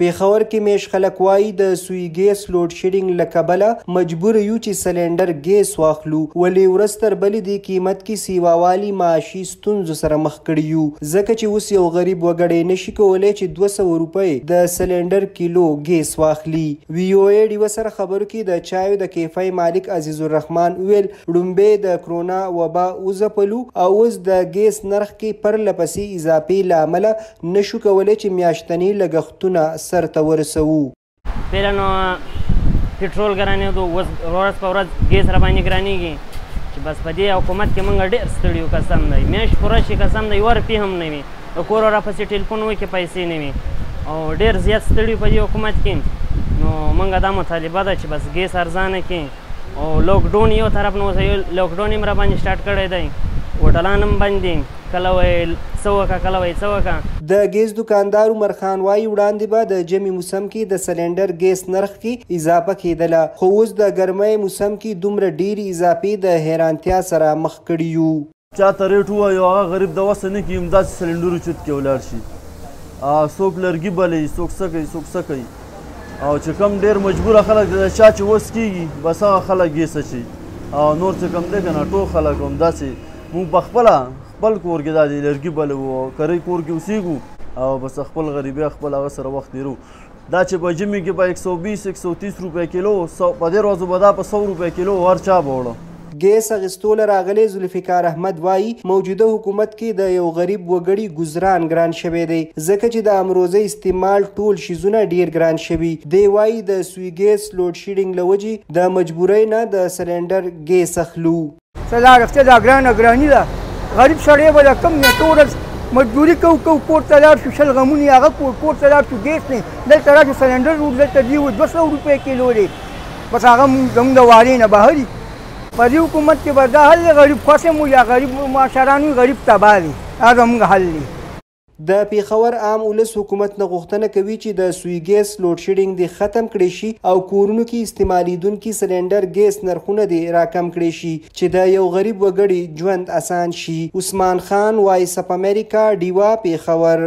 پېښور کې مېشت خلک وايي د سوی ګېس لوډشېډنګ له کبله مجبور یو چې سلنډر ګېس واخلو ولې ورځ تر بلې دې قیمت کې سیواوالي معاشي ستونزو سره مخ کړي یو ځکه چې اوس یو غریب وګړی نه شي کولای چې دوه سوه روپۍ د سلنډر کیلو ګېس واخلي وي او ای ډیوه سره خبرو کې د چایو د کېفۍ مالک عزیز الرحمن وویل ړومبی د کرونا وبا وځپلو او اوس د ګېس نرخ کې پرله پسې اضافې له امله نه شو کولای چې میاشتني لګښتونه سرته ورسوو. پهله نو پټرول ګرانېدو، اوس ورځ په ورځ ګیس راباندې ګرانېږي چې بس په دې حکومت کې موږ ډېر ستړي یو. قسم دی میاشت پوره شي، قسم دی یوه روپۍ هم نه وي، د کوره راپسې ټیلفون وکړي پیسې نه وي او ډېر زیات ستړي یو په دې حکومت کې. نو موږ دا مطالبه ده چې بس ګیس ارزانه کړي. او لوکډون یو طرف نو سه لوکډون هم را باندې سٹارټ کړی دی هوټلان هم بند دي کله وای څه وکا کله وای څه وکا. د ګیس دوکاندار عمر خان وايي، وړاندې به د ژمي موسم کې د سلنډر ګیس نرخ کې اضافه کېدله، خو اوس د ګرمۍ موسم کې دومره ډېرې اضافې د حیرانتیا سره مخ کړي یو. چاته ریټ ووایو هغه غریب د وسه نه کیږي همداسې سلنډرو چوت کې ولاړ شي څوک لرګي بلوي څوک څه کوي څوک څه کوي او چې کوم ډېر مجبوره خلک دي د چا چې وس کیږي بس هغه خلک ګیس اچوي او نور چې کوم دی که نه ټول خلک همداسې مونږ په خپله خپل کور کې دا دی لرګي بلوو او کرۍ کور کې اوسېږو او بس خپل غریبۍ خپل هغه سره وخت تېروو دا چې په ژمي کې په 120 130 روپۍ کیلو سو په دې ورځو به دا په 100 روپۍ کیلو هر چا به وړو. ګیس اخیستو له راغلې ذوالفقار احمد وايي، موجوده حکومت کې د یو غریب وګړي ګذران ګران شوی دی، ځکه چې د امروزه استعمال ټول شیزونه ډېر ګران شوي. دی وايي، د سوي ګیس لوډشیډنګ له وجې د مجبورۍ نه د سلنډر ګیس اخلو. سلا رفته دا ګرانه ګرانی ده غریب سړی به د کم نه ټول مزدوري کو کو کور ته لاړ شو شل غمونې هغه کور کور ته لاړ شو ګیس نه دلته راشو سلنډر روډ دلته دی و دوه سوه روپۍ کیلو دی بس هغه مونږ زمونږ د وارې نه بهر دي په دې حکومت کې به دا حل دی غریب خوښ مو یا غریب معاشران وي غریب تباه دی دا زمونږ حل دی د پیښور عام ولس حکومت نه غوښتنه کوي چې د سوی ګیس لوډ شیډینګ دې ختم کړي شي او کورونو کې استعمالیدونکي سلندر ګیس نرخونه دې راکم کړي شي چې د یو غریب وګړي ژوند اسان شي عثمان خان وایس اپ امریکا ډیوا پیښور